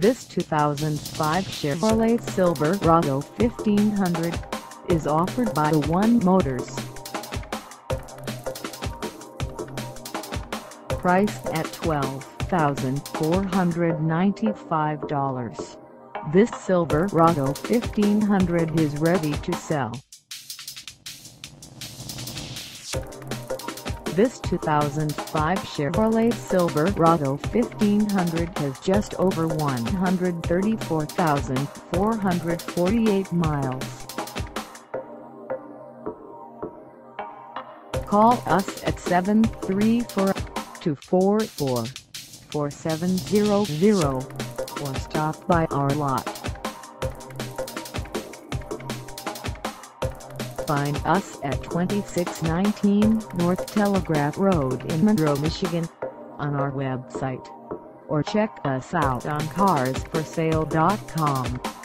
This 2005 Chevrolet Silverado 1500 is offered by One Motors. Priced at $12,495. This Silverado 1500 is ready to sell. This 2005 Chevrolet Silverado 1500 has just over 134,448 miles. Call us at 734-244-4700 or stop by our lot. Find us at 2619 North Telegraph Road in Monroe, Michigan on our website or check us out on carsforsale.com.